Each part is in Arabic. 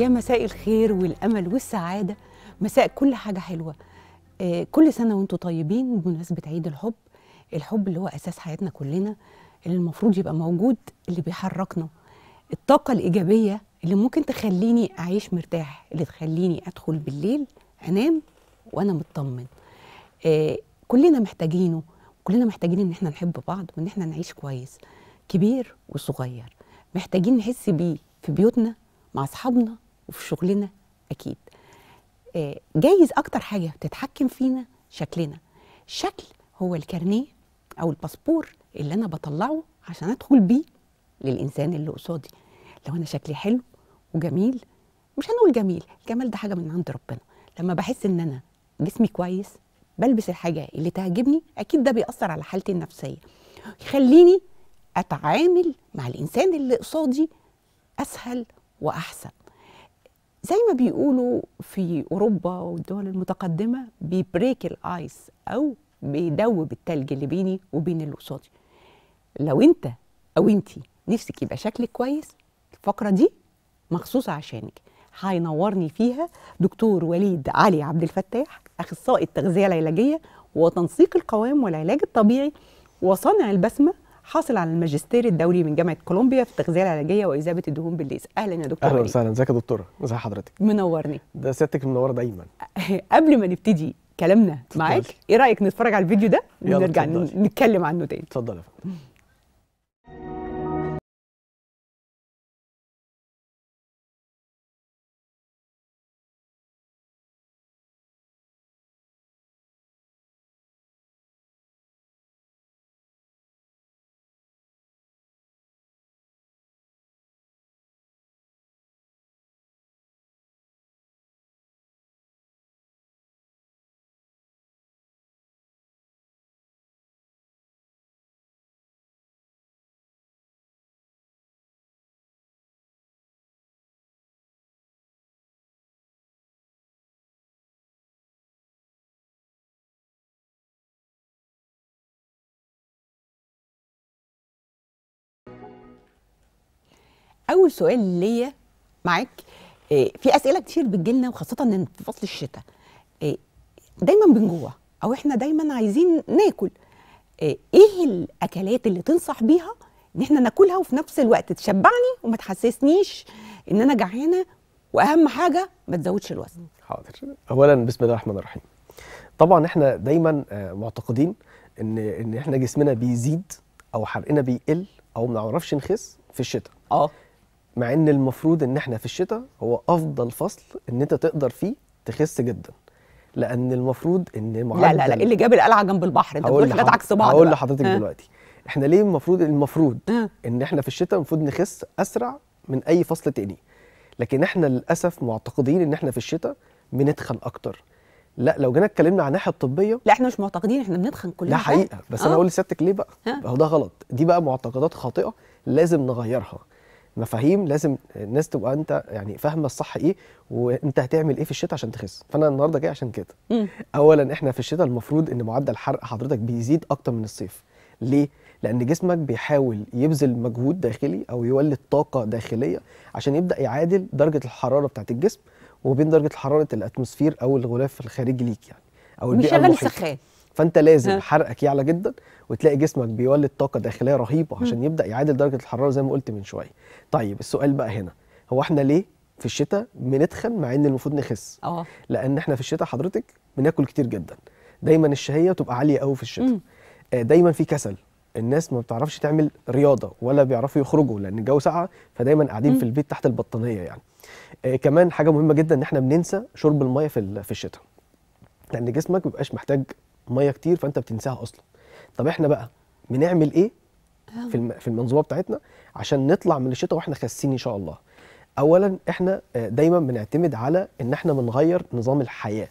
يا مساء الخير والأمل والسعادة. مساء كل حاجة حلوة. آه، كل سنة وأنتم طيبين بمناسبة عيد الحب. الحب اللي هو أساس حياتنا كلنا اللي المفروض يبقى موجود اللي بيحركنا. الطاقة الإيجابية اللي ممكن تخليني أعيش مرتاح اللي تخليني أدخل بالليل أنام وأنا مطمن. آه، كلنا محتاجينه. كلنا محتاجين إن إحنا نحب بعض وإن إحنا نعيش كويس كبير وصغير. محتاجين نحس بيه في بيوتنا مع أصحابنا وفي شغلنا أكيد. آه، جايز أكتر حاجة بتتحكم فينا شكلنا. الشكل هو الكارنيه أو الباسبور اللي أنا بطلعه عشان أدخل بيه للإنسان اللي قصادي. لو أنا شكلي حلو وجميل مش هنقول جميل الجمال ده حاجة من عند ربنا. لما بحس إن أنا جسمي كويس بلبس الحاجة اللي تعجبني أكيد ده بيأثر على حالتي النفسية. يخليني أتعامل مع الإنسان اللي قصادي أسهل وأحسن. زي ما بيقولوا في أوروبا والدول المتقدمة بي break ال ice أو بيدوب التلج اللي بيني وبين اللي قصادي لو أنت أو انتي نفسك يبقى شكلك كويس الفقرة دي مخصوصة عشانك. هينورني فيها دكتور وليد علي عبد الفتاح أخصائي التغذية العلاجية وتنسيق القوام والعلاج الطبيعي وصانع البسمة حاصل على الماجستير الدولي من جامعة كولومبيا في التغذيه العلاجيه واذابه الدهون بالليزر أهلا يا دكتور أهلا وسهلا. إزيك يا دكتوره إزي حضرتك؟ منورني. ده سيادتك منوره دايما. قبل ما نبتدي كلامنا. معاك إيه رأيك نتفرج على الفيديو ده ونرجع. نتكلم عنه تاني؟ اتفضل يا فندم. أول سؤال ليا معاك إيه، في أسئلة كتير بتجيلنا وخاصة إن في فصل الشتاء إيه، دايما بنجوع أو إحنا دايما عايزين ناكل إيه، إيه الأكلات اللي تنصح بيها إن إحنا ناكلها وفي نفس الوقت تشبعني وما تحسسنيش إن أنا جعانة وأهم حاجة ما تزودش الوزن؟ حاضر. اولا بسم الله الرحمن الرحيم. طبعا إحنا دايما آه، معتقدين إن إن إحنا جسمنا بيزيد أو حرقنا بيقل أو ما نعرفش نخس في الشتاء. آه. مع إن المفروض إن إحنا في الشتاء هو أفضل فصل إن أنت تقدر فيه تخس جدا لأن المفروض إن معدل لا لا لا اللي جاب القلعة جنب البحر أنت بتقول حاجات عكس بعض هقول. لحضرتك؟ دلوقتي إحنا ليه المفروض المفروض. إن إحنا في الشتاء المفروض نخس أسرع من أي فصل تاني لكن إحنا للأسف معتقدين إن إحنا في الشتاء بنتخن أكتر لا لو جينا اتكلمنا عن الناحية الطبية لا إحنا مش معتقدين إحنا بنتخن كلنا ده. حقيقة بس آه. أنا أقول لسيادتك ليه بقى. هو ده غلط دي بقى معتقدات خاطئة لازم نغيرها مفاهيم لازم الناس تبقى انت يعني فاهمة الصح إيه وانت هتعمل إيه في الشتاء عشان تخس. فأنا النهارده جاي عشان كده. مم. اولا إحنا في الشتاء المفروض إن معدل حرق حضرتك بيزيد أكتر من الصيف. ليه؟ لأن جسمك بيحاول يبذل مجهود داخلي أو يولد طاقة داخلية عشان يبدأ يعادل درجة الحرارة بتاعت الجسم وبين درجة حرارة الأتموسفير أو الغلاف الخارجي ليك يعني أو البيئة المحيطة. السخان فانت لازم. حرقك يعلى جدا وتلاقي جسمك بيولد طاقة داخلية رهيبة عشان يبدأ يعادل درجة الحرارة زي ما قلت من شوية. طيب السؤال بقى هنا هو إحنا ليه في الشتاء بنتخن مع إن المفروض نخس؟ آه. لأن إحنا في الشتاء حضرتك بناكل كتير جدا. دايما الشهية تبقى عالية قوي في الشتاء. آه، دايما في كسل. الناس ما بتعرفش تعمل رياضة ولا بيعرفوا يخرجوا لأن الجو ساقع فدايما قاعدين مم. في البيت تحت البطانية يعني. آه، كمان حاجة مهمة جدا إن إحنا بننسى شرب المية في في الشتاء. لأن جسمك مبيبقاش محتاج ميه كتير فانت بتنساها أصلا. طب إحنا بقى بنعمل إيه في في المنظومة بتاعتنا عشان نطلع من الشتاء وإحنا خاسين إن شاء الله؟ اولا إحنا آه، دايما بنعتمد على إن إحنا بنغير نظام الحياة.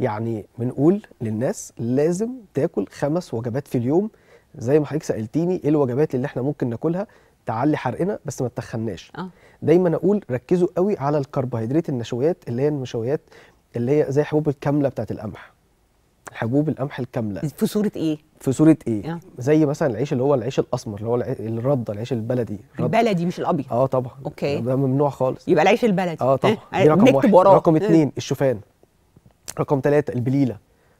يعني بنقول للناس لازم تاكل خمس وجبات في اليوم. زي ما حضرتك سألتيني إيه الوجبات اللي إحنا ممكن ناكلها تعلي حرقنا بس ما تتخناش. أه. دايما أقول ركزوا قوي على الكربوهيدرات النشويات اللي هي النشويات اللي هي زي حبوب الكاملة بتاعت القمح. حبوب القمح الكاملة. في صورة إيه؟ في صورة إيه؟ آه. زي مثلا العيش اللي هو العيش الأسمر اللي هو الرده العيش البلدي. الرده البلدي مش الأبيض. آه طبعا. okay. ده ممنوع خالص. يبقى العيش البلدي. آه طبعا. آه، دي رقم واحد. وراه. رقم آه. اتنين الشوفان. رقم ثلاثة البليلة.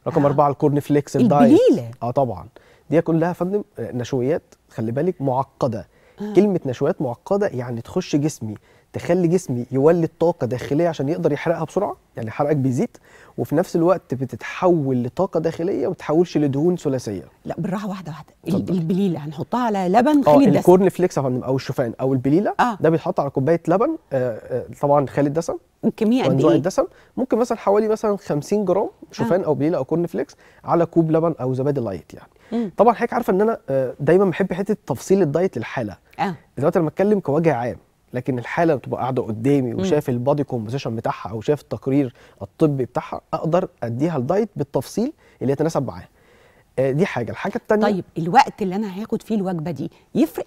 رقم آه. أربعة ال corn flakes ال diet. البليلة. آه طبعا. دي كلها يا فندم آه، نشويات خلي بالك معقدة. آه. كلمة نشويات معقدة يعني تخش جسمي. تخلي جسمي يولد طاقة داخلية عشان يقدر يحرقها بسرعة؟ يعني حرقك بيزيد وفي نفس الوقت بتتحول لطاقة داخلية وما تتحولش لدهون ثلاثية. لا بالراحة واحدة واحدة. البليلة هنحطها على لبن آه خالي الدسم. الكورن فليكس أو الشوفان أو البليلة آه. ده بيتحط على كوباية لبن آه آه طبعا خالي الدسم والكميه قد إيه الدسم. ممكن مثلا حوالي مثلا 50 جرام شوفان أو بليلة أو corn flakes على كوب لبن أو زبادي light يعني. مم. طبعا حضرتك عارفة إن أنا آه، دايما بحب حتة تفصيل ال diet للحالة. آه. دلوقتي لما اتكلم كوجه عام. لكن الحالة بتبقى قاعدة قدامي وشايف ال body composition بتاعها أو شايف التقرير الطبي بتاعها أقدر أديها ال diet بالتفصيل اللي يتناسب معاها آه، دي حاجة. الحاجة الثانية طيب الوقت اللي أنا هاخد فيه الوجبة دي يفرق؟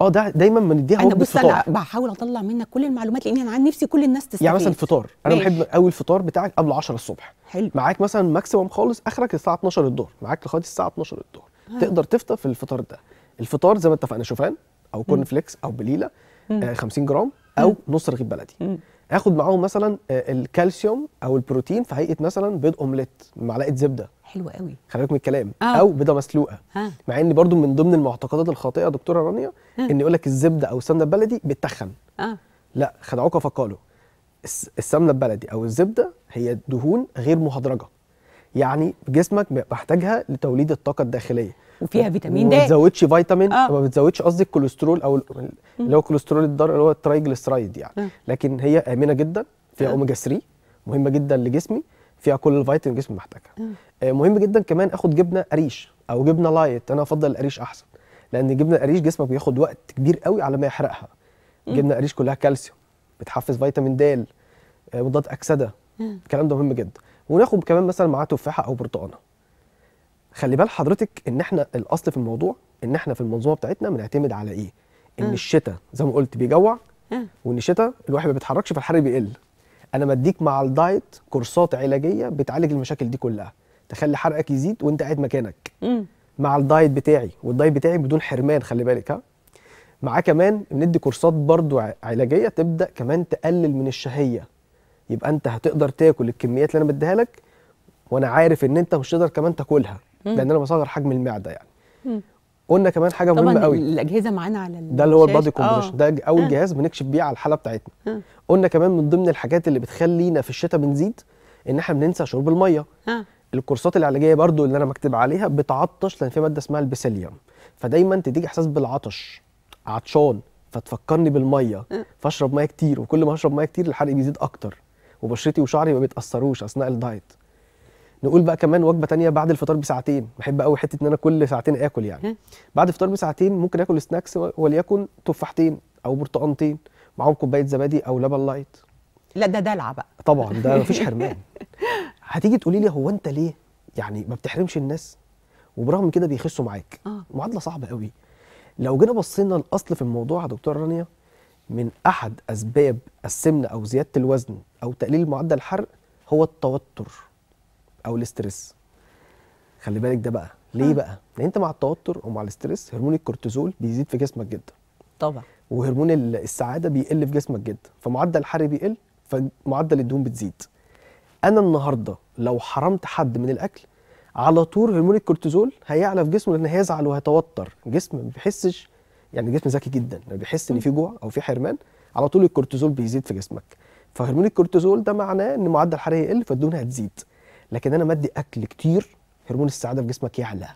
آه ده دايما بنديها أنا بص أنا بحاول أطلع منك كل المعلومات لأن أنا عن نفسي كل الناس تستفيد. يعني مثلا الفطار. أنا. بحب قوي الفطار بتاعك قبل 10 الصبح. حلو. معاك مثلا maximum خالص آخرك الساعة 12 الظهر. معاك لغاية الساعة 12 الظهر. آه. تقدر تفطر في الفطار ده. الفطار زي ما اتفقنا شوفان أو corn flakes أو بليلة. آه 50 جرام أو نص رغيف بلدي. آخد معاهم مثلا آه الكالسيوم أو البروتين في هيئة مثلا بيض أومليت معلقة زبدة. حلو قوي. خلي بالك من الكلام. آه. أو بيضة مسلوقة. ها مع إن برضو من ضمن المعتقدات الخاطئة يا دكتورة رانيا إن يقول لك الزبدة أو السمنة البلدي بتتخن. آه. لا خدعوك فقالوا الس- السمنة البلدي أو الزبدة هي دهون غير مهدرجة. يعني جسمك محتاجها لتوليد الطاقة الداخلية وفيها فيتامين د وما بتزودش فيتامين آه. ما بتزودش قصدي الكوليسترول أو ال- اللي هو الكوليسترول الضار اللي هو ال triglyceride يعني آه. لكن هي آمنة جدا فيها آه. أوميجا 3 مهمة جدا لجسمي فيها كل الفيتامين الجسم محتاجها آه. آه، مهم جدا كمان آخد جبنة قريش أو جبنة light أنا أفضل القريش أحسن لأن جبنة القريش جسمك بياخد وقت كبير قوي على ما يحرقها جبنة قريش كلها كالسيوم بتحفز فيتامين د آه، مضاد أكسدة آه. الكلام ده مهم جدا وناخد كمان مثلا معاه تفاحة أو برتقانة. خلي بال حضرتك إن إحنا الأصل في الموضوع إن إحنا في المنظومة بتاعتنا بنعتمد على إيه؟ إن آه. الشتاء زي ما قلت بيجوع آه. وإن الشتاء الواحد ما بيتحركش فالحرق بيقل. أنا مديك مع الدايت كورسات علاجية بتعالج المشاكل دي كلها. تخلي حرقك يزيد وأنت قاعد مكانك. مم. مع ال diet بتاعي وال diet بتاعي بدون حرمان خلي بالك ها. معاه كمان بندي كورسات برضو علاجية تبدأ كمان تقلل من الشهية. يبقى انت هتقدر تاكل الكميات اللي أنا مديها لك وأنا عارف ان انت مش تقدر كمان تاكلها لأن أنا بصغر حجم المعدة يعني مم. قلنا كمان حاجة طبعا مهمه قوي الأجهزة معانا على ده اللي هو. ال body composition. ده ج- أول آه. جهاز بنكشف بيه على الحاله بتاعتنا آه. قلنا كمان من ضمن الحاجات اللي بتخلينا في الشتاء بنزيد إن إحنا بننسى شرب المية آه. الكورسات العلاجية برضو اللي أنا مكتوب عليها بتعطش لأن في مادة اسمها البسيليوم فدايما تديك إحساس بالعطش عطشان فتفكرني بالمية. فأشرب مية كتير وكل ما أشرب مية كتير الحرق بيزيد أكتر وبشرتي وشعري ما بيتأثروش أثناء الدايت. نقول بقى كمان وجبة تانية بعد الفطار بساعتين. بحب قوي حتة إن أنا كل ساعتين آكل يعني. بعد الفطار بساعتين ممكن آكل سناكس وليكن تفاحتين أو برتقانتين. معاهم كوباية زبادي أو لبن light. لا ده دلع بقى. طبعا ده مفيش حرمان. هتيجي تقولي لي هو أنت ليه؟ يعني ما بتحرمش الناس؟ وبرغم كده بيخسوا معاك. آه. معادلة صعبة قوي لو جينا بصينا الأصل في الموضوع يا دكتورة رانيا من أحد أسباب السمنه أو زيادة الوزن أو تقليل معدل الحرق هو التوتر أو ال stress. خلي بالك ده بقى. ليه. بقى؟ لأن أنت مع التوتر ومع ال stress هرمون الكورتيزول بيزيد في جسمك جدا. طبعا. وهرمون ال- السعادة بيقل في جسمك جدا. فمعدل الحرق بيقل فمعدل الدهون بتزيد. أنا النهارده لو حرمت حد من الأكل على طول هرمون الكورتيزول هيعلى في جسمه لأن هيزعل وهيتوتر. الجسم ما بيحسش يعني الجسم ذكي جدا لما بيحس إن في جوع أو في حرمان على طول الكورتيزول بيزيد في جسمك. فهرمون الكورتيزول ده معناه إن معدل الحرق يقل فالدهون هتزيد. لكن أنا مدي أكل كتير هرمون السعادة في جسمك يعلى.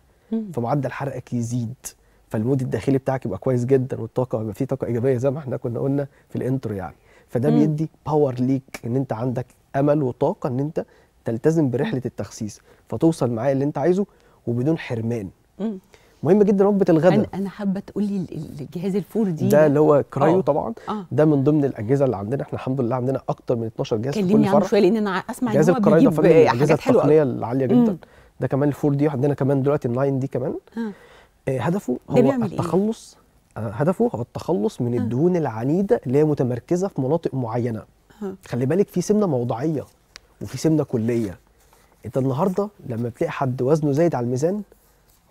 فمعدل حرقك يزيد. فال mood الداخلي بتاعك يبقى كويس جدا والطاقة يبقى فيه طاقة إيجابية زي ما إحنا كنا قلنا في ال intro يعني. فده مم. بيدي power ليك إن أنت عندك أمل وطاقة إن أنت تلتزم برحلة التخسيس. فتوصل معايا اللي أنت عايزه وبدون حرمان. مم. مهم جدا وجبه الغداء أنا حابة تقولي ال- ال- الجهاز الفور دي ده اللي هو cryo آه. طبعا آه ده من ضمن الأجهزة اللي عندنا إحنا الحمد لله عندنا أكتر من 12 جهاز في كل فرع شوية لأن أنا أسمع إن جهاز هو ال cryo ده بيجيب من الأجهزة حاجات حلوة التقنيه العالية مم. جدا ده كمان الفور دي عندنا كمان دلوقتي الناين دي كمان آه. آه، هدفه ده هو إيه؟ التخلص آه، هدفه هو التخلص من آه. الدهون العنيدة اللي هي متمركزة في مناطق معينة آه. خلي بالك في سمنة موضعية وفي سمنة كلية أنت النهارده لما بتلاقي حد وزنه زايد على الميزان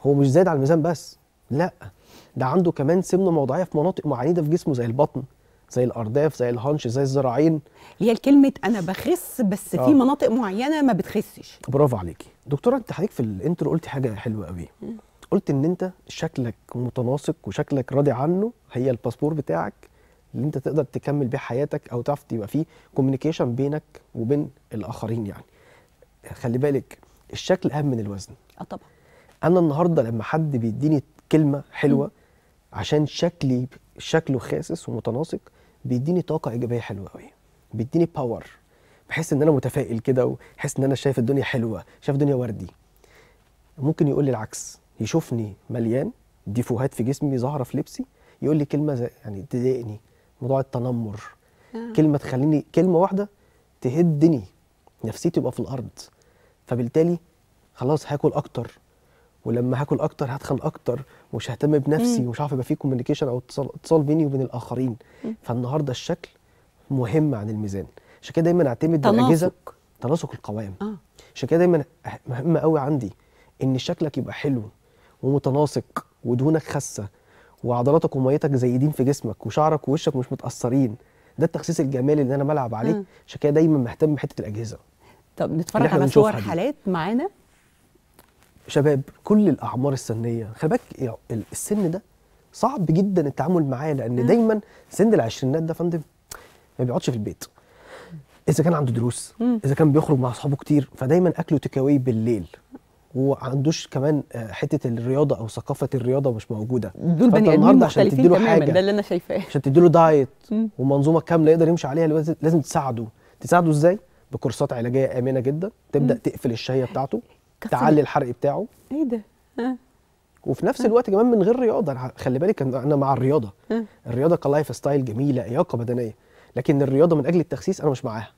هو مش زايد على الميزان بس لا ده عنده كمان سمنة موضعية في مناطق معينة في جسمه زي البطن زي الأرداف زي الهانش زي الذراعين اللي هي الكلمة أنا بخس بس آه. في مناطق معينة ما بتخسش. برافو عليكي. دكتورة أنت حضرتك في ال intro قلتي حاجة حلوة قوي قلت إن أنت شكلك متناسق وشكلك راضي عنه هي الباسبور بتاعك اللي أنت تقدر تكمل بيه حياتك أو تعرف يبقى فيه communication بينك وبين الآخرين يعني. خلي بالك الشكل أهم من الوزن. آه طبعا. أنا النهارده لما حد بيديني كلمة حلوة عشان شكلي شكله خاسس ومتناسق بيديني طاقة إيجابية حلوة قوي بيديني power بحس إن أنا متفائل كده وبحس إن أنا شايف الدنيا حلوة شايف الدنيا وردي. ممكن يقول لي العكس يشوفني مليان ديفوهات في جسمي ظاهرة في لبسي يقول لي كلمة زي يعني تضايقني موضوع التنمر. آه. كلمة تخليني كلمة واحدة تهدني نفسيتي تبقى في الأرض. فبالتالي خلاص هاكل أكتر. ولما هاكل أكتر هتخن أكتر ومش ههتم بنفسي مم. ومش عارف يبقى في كوميونيكيشن أو اتصال بيني وبين الآخرين. فالنهاردة الشكل مهم عن الميزان. عشان كده دايما أعتمد بالأجهزة. تناسق تناسق القوام آه. عشان كده دايما مهم قوي عندي إن شكلك يبقى حلو ومتناسق ودهونك خاسة وعضلاتك وميتك زايدين في جسمك وشعرك ووشك مش متأثرين. ده التخسيس الجمالي اللي أنا بلعب عليه. عشان كده دايما مهتم بحتة الأجهزة. طب نتفرج على صور. حالات معانا؟ شباب كل الأعمار السنية خلي بالك السن ده صعب جدا التعامل معاه لأن مم. دايما سن العشرينات ده فندم ما بيقعدش في البيت إذا كان عنده دروس مم. إذا كان بيخرج مع أصحابه كتير فدايما أكله تكاوي بالليل وعندوش كمان آه، حتة الرياضة أو ثقافة الرياضة مش موجودة دول بني آدمين عشان تديله حاجة. ده اللي أنا شايفاه عشان تديله دايت مم. ومنظومة كاملة يقدر يمشي عليها لازم- تساعده تساعده إزاي بكورسات علاجية آمنة جدا تبدأ مم. تقفل الشهية بتاعته تعلي الحرق بتاعه. إيه ده. وفي نفس الوقت كمان من غير رياضة. خلي بالك أنا مع الرياضة. الرياضة ك lifestyle جميلة لياقة بدنية. لكن الرياضة من أجل التخسيس أنا مش معاها.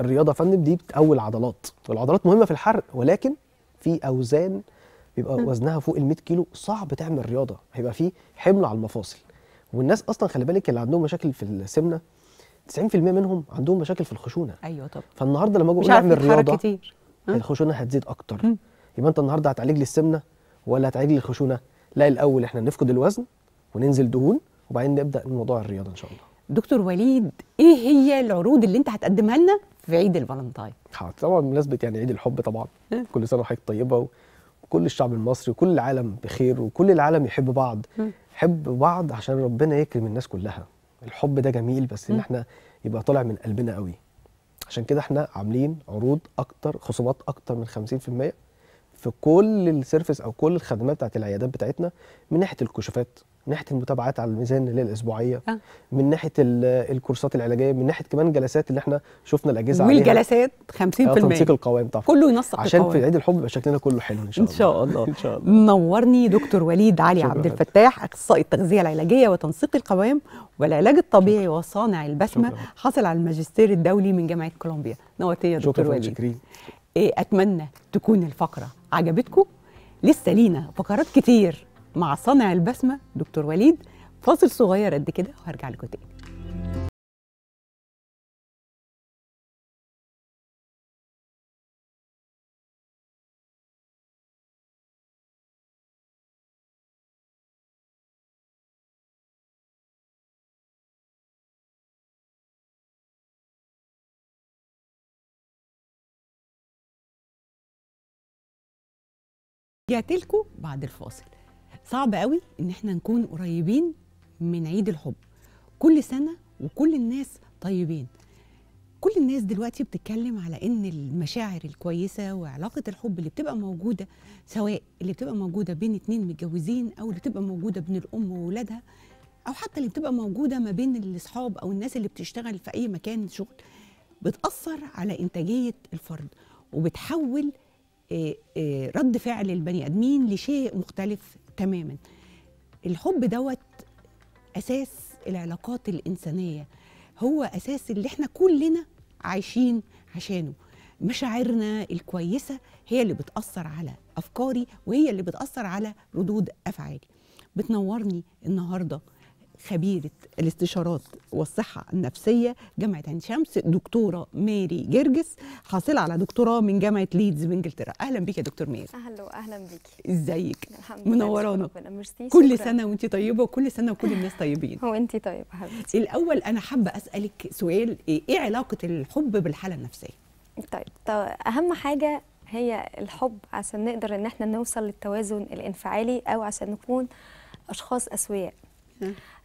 الرياضة يا فندم دي بتقوي العضلات. والعضلات مهمة في الحرق ولكن في أوزان بيبقى وزنها فوق ال 100 كيلو صعب تعمل رياضة. هيبقى في حمل على المفاصل. والناس أصلا خلي بالك اللي عندهم مشاكل في السمنة 90% منهم عندهم مشاكل في الخشونة. أيوه طبعا. فالنهاردة لما أجي أقول اعمل رياضة كتير. الخشونة هتزيد أكتر. يبقى أنت النهارده هتعالج لي السمنة ولا هتعالج لي الخشونة لا الأول إحنا نفقد الوزن وننزل دهون وبعدين نبدأ موضوع الرياضة إن شاء الله دكتور وليد إيه هي العروض اللي أنت هتقدمها لنا في عيد الفالنتاين حاضر. طبعا بمناسبة يعني عيد الحب طبعا. كل سنة وحضرتك طيبة وكل الشعب المصري وكل العالم بخير وكل العالم يحب بعض مم. حب بعض عشان ربنا يكرم الناس كلها الحب ده جميل بس إن. إحنا يبقى طالع من قلبنا قوي عشان كده إحنا عاملين عروض أكتر خصومات أكتر من 50% في كل السيرفيس أو كل الخدمات بتاعت العيادات بتاعتنا من ناحية الكشوفات من ناحية المتابعات على الميزان اللي هي الأسبوعية آه. من ناحية ال- الكورسات العلاجية من ناحية كمان جلسات اللي إحنا شفنا الأجهزة عليها. والجلسات 50% آه، تنسيق القوائم طبعا. كله ينسق عشان القوائم. في عيد الحب يبقى شكلنا كله حلو إن شاء إن الله شاء الله. إن شاء الله. منورني دكتور وليد علي شكراً. عبد. الفتاح أخصائي التغذية العلاجية وتنسيق القوام والعلاج الطبيعي وصانع البسمة شكراً. حصل على الماجستير الدولي من جامعة كولومبيا. نورتي يا شكرا دكتور وليد. شاكرين إيه أتمنى تكون الفقرة عجبتكم لسه لينا فقرات كتير مع صانع البسمة دكتور وليد. فاصل صغير قد كده وهرجع لكم تاني. رجعت لكم بعد الفاصل. صعب قوي إن إحنا نكون قريبين من عيد الحب. كل سنة وكل الناس طيبين. كل الناس دلوقتي بتتكلم على إن المشاعر الكويسة وعلاقة الحب اللي بتبقى موجودة سواء اللي بتبقى موجودة بين اتنين متجوزين أو اللي بتبقى موجودة بين الأم وولادها أو حتى اللي بتبقى موجودة ما بين الأصحاب أو الناس اللي بتشتغل في أي مكان شغل بتأثر على إنتاجية الفرد وبتحول رد فعل البني آدمين لشيء مختلف تماما. الحب دوت أساس العلاقات الإنسانية. هو أساس اللي إحنا كلنا عايشين عشانه. مشاعرنا الكويسة هي اللي بتأثر على أفكاري وهي اللي بتأثر على ردود أفعالي. بتنورني النهارده. خبيرة الاستشارات والصحة النفسية جامعة عين شمس دكتورة ماري جرجس حاصلة على دكتوراه من جامعة ليدز بانجلترا أهلا بيك يا دكتور ماري أهلا أهلا بيكي إزيك؟ الحمد لله منورانا. كل. سنة وأنت طيبة وكل سنة وكل الناس طيبين. هو أنت طيب يا حبيبتي. الأول أنا حابة أسألك سؤال إيه إيه علاقة الحب بالحالة النفسية؟ طيب طب أهم حاجة هي الحب عشان نقدر إن إحنا نوصل للتوازن الانفعالي أو عشان نكون أشخاص أسوياء.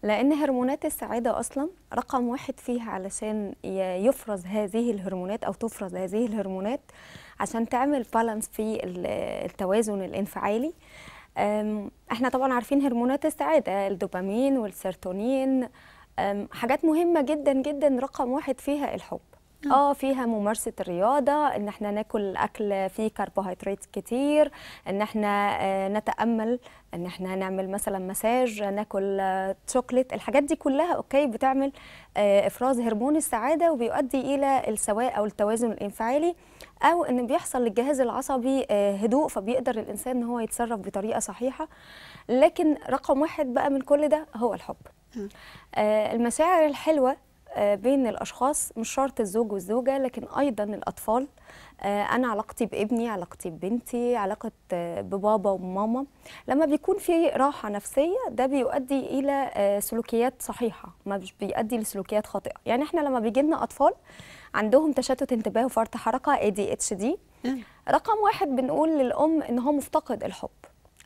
لأن هرمونات السعادة أصلا رقم واحد فيها علشان يفرز هذه الهرمونات أو تفرز هذه الهرمونات عشان تعمل balance في ال- التوازن الانفعالي. إحنا طبعا عارفين هرمونات السعادة الدوبامين والسيروتونين. أم، حاجات مهمة جدا جدا رقم واحد فيها الحب. آه فيها ممارسة الرياضة إن إحنا ناكل أكل فيه كربوهيدرات كتير إن إحنا آه، نتأمل إن إحنا نعمل مثلا مساج ناكل آه، شوكليت الحاجات دي كلها okay بتعمل آه، إفراز هرمون السعادة وبيؤدي إلى السواء أو التوازن الإنفعالي أو إن بيحصل للجهاز العصبي آه، هدوء فبيقدر الإنسان إن هو يتصرف بطريقة صحيحة. لكن رقم واحد بقى من كل ده هو الحب. آه، المشاعر الحلوة آه، بين الأشخاص مش شرط الزوج والزوجة لكن أيضا الأطفال. آه، أنا علاقتي بابني علاقتي ببنتي علاقة آه، ببابا وماما. لما بيكون في راحة نفسية ده بيؤدي إلى آه، سلوكيات صحيحة ما مش بيؤدي لسلوكيات خاطئة. يعني إحنا لما بيجي لنا أطفال عندهم تشتت انتباه وفرط حركة ADHD رقم واحد بنقول للأم إن هو مفتقد الحب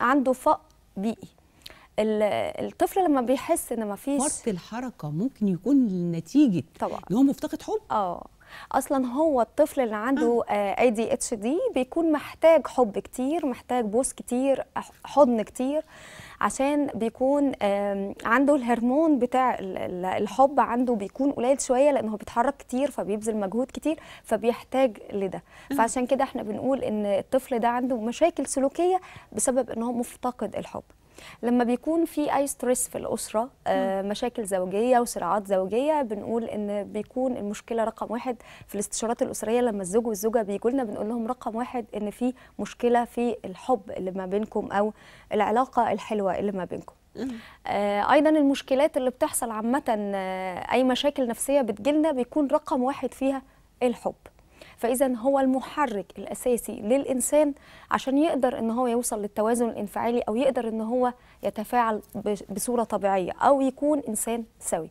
عنده فقر بيئي. الطفل لما بيحس إن مفيش فرط الحركة ممكن يكون نتيجة طبعا. إن هو مفتقد حب. آه. أصلا هو الطفل اللي عنده اي دي اتش دي بيكون محتاج حب كتير محتاج بوس كتير حضن كتير عشان بيكون عنده الهرمون بتاع ال- ال- الحب عنده بيكون قليل شوية لأنه هو بيتحرك كتير فبيبذل مجهود كتير فبيحتاج لده. فعشان كده إحنا بنقول إن الطفل ده عنده مشاكل سلوكية بسبب إن هو مفتقد الحب. لما بيكون في أي ستريس في الأسرة آه مشاكل زوجية وصراعات زوجية بنقول إن بيكون المشكلة رقم واحد في الاستشارات الأسرية لما الزوج والزوجة بيجوا لنا بنقول لهم رقم واحد إن في مشكلة في الحب اللي ما بينكم أو العلاقة الحلوة اللي ما بينكم. آه أيضا المشكلات اللي بتحصل عامة آه أي مشاكل نفسية بتجيلنا بيكون رقم واحد فيها الحب. فإذا هو المحرك الأساسي للإنسان عشان يقدر إن هو يوصل للتوازن الانفعالي أو يقدر إن هو يتفاعل بصورة طبيعية أو يكون إنسان سوي.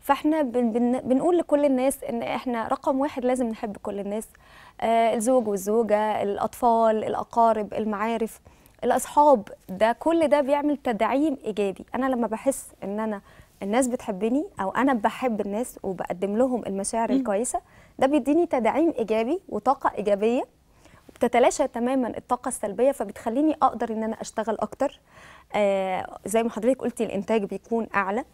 فإحنا بن بن بنقول لكل الناس إن إحنا رقم واحد لازم نحب كل الناس آه الزوج والزوجة الأطفال الأقارب المعارف الأصحاب. ده كل ده بيعمل تدعيم إيجابي. أنا لما بحس إن أنا الناس بتحبني أو أنا بحب الناس وبقدم لهم المشاعر الكويسة ده بيديني تدعيم إيجابي وطاقة إيجابية بتتلاشى تماما الطاقة السلبية فبتخليني أقدر إن أنا أشتغل أكتر. آه زي ما حضرتك قلتي الإنتاج بيكون أعلى.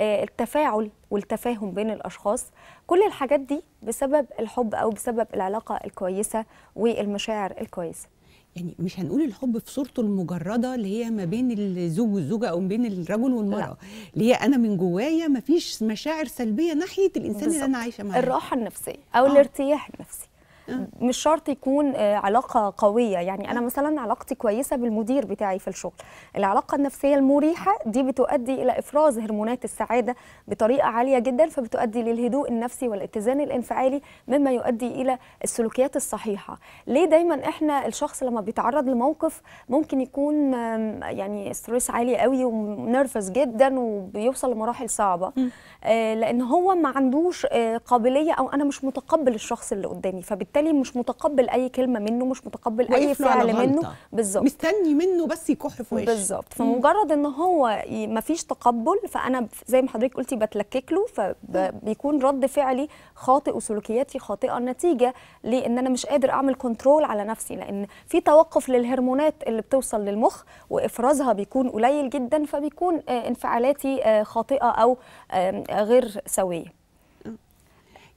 آه التفاعل والتفاهم بين الأشخاص كل الحاجات دي بسبب الحب أو بسبب العلاقة الكويسة والمشاعر الكويسة. يعني مش هنقول الحب في صورته المجردة اللي هي ما بين الزوج والزوجة أو ما بين الرجل والمرأة اللي هي أنا من جوايا ما فيش مشاعر سلبية ناحية الإنسان اللي أنا. عايشة معاه الراحة النفسية أو آه. الارتياح النفسي. مش شرط يكون آه، علاقة قوية. يعني أنا مثلا علاقتي كويسة بالمدير بتاعي في الشغل. العلاقة النفسية المريحة دي بتؤدي إلى إفراز هرمونات السعادة بطريقة عالية جدا فبتؤدي للهدوء النفسي والاتزان الانفعالي مما يؤدي إلى السلوكيات الصحيحة. ليه دايما إحنا الشخص لما بيتعرض لموقف ممكن يكون يعني ستريس عالي قوي ونرفز جدا وبيوصل لمراحل صعبة؟ آه، لأن هو ما عندوش آه، قابلية أو أنا مش متقبل الشخص اللي قدامي فبالتالي مش متقبل أي كلمة منه مش متقبل على فعل منه. بالظبط. مستني منه بس يكح في وشه. بالظبط. فمجرد إن هو ي- مفيش تقبل فأنا زي ما حضرتك قلتي بتلكك له فبيكون رد فعلي خاطئ وسلوكياتي خاطئة نتيجه لإن أنا مش قادر أعمل كنترول على نفسي. لأن في توقف للهرمونات اللي بتوصل للمخ وإفرازها بيكون قليل جدا فبيكون آه، انفعالاتي آه، خاطئة أو غير سوية.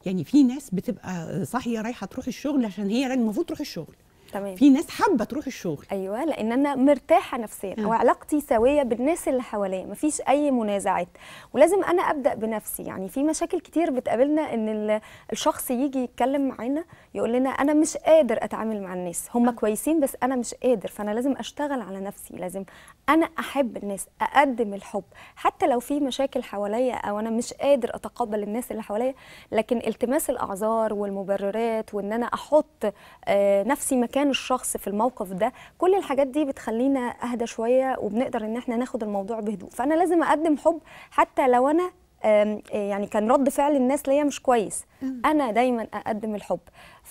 يعني في ناس بتبقى صاحية رايحة تروح الشغل عشان هي المفروض تروح الشغل. تمام. في ناس حابة تروح الشغل. أيوه لأن أنا مرتاحة نفسيا أو. علاقتي سوية بالناس اللي حواليا مفيش أي منازعات. ولازم أنا أبدأ بنفسي. يعني في مشاكل كتير بتقابلنا إن ال- الشخص يجي يتكلم معانا يقول لنا أنا مش قادر أتعامل مع الناس. هم كويسين بس أنا مش قادر فأنا لازم أشتغل على نفسي. لازم أنا أحب الناس أقدم الحب. حتى لو في مشاكل حواليا أو أنا مش قادر أتقبل الناس اللي حواليا لكن التماس الأعذار والمبررات وإن أنا أحط آه، نفسي مكان الشخص في الموقف ده كل الحاجات دي بتخلينا أهدى شوية وبنقدر إن إحنا ناخد الموضوع بهدوء. فأنا لازم أقدم حب حتى لو أنا يعني كان رد فعل الناس ليا مش كويس. أنا دايما أقدم الحب.